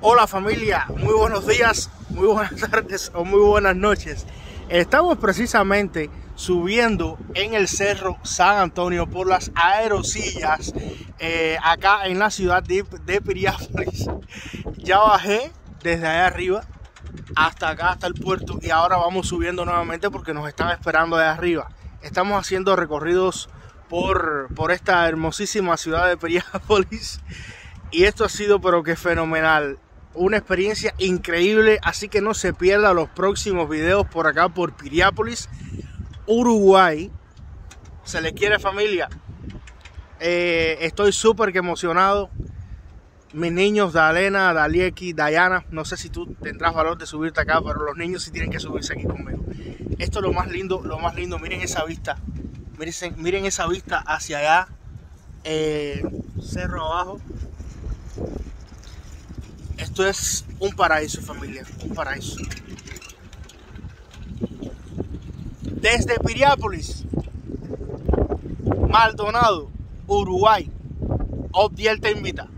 Hola familia, muy buenos días, muy buenas tardes o muy buenas noches. Estamos precisamente subiendo en el cerro San Antonio por las aerosillas eh, acá en la ciudad de, de Piriápolis. Ya bajé desde allá arriba hasta acá, hasta el puerto y ahora vamos subiendo nuevamente porque nos están esperando de arriba. Estamos haciendo recorridos por, por esta hermosísima ciudad de Piriápolis y esto ha sido pero que fenomenal. Una experiencia increíble, así que no se pierda los próximos videos por acá por Piriápolis, Uruguay. Se les quiere familia. Eh, estoy súper emocionado mis niños, Dalena, Dalieki, Dayana, no sé si tú tendrás valor de subirte acá, pero los niños sí tienen que subirse aquí conmigo. Esto es lo más lindo, lo más lindo, miren esa vista, miren, miren esa vista hacia allá, eh, cerro abajo. Esto es un paraíso familia, un paraíso. Desde Piriápolis, Maldonado, Uruguay, Obdiel te invita.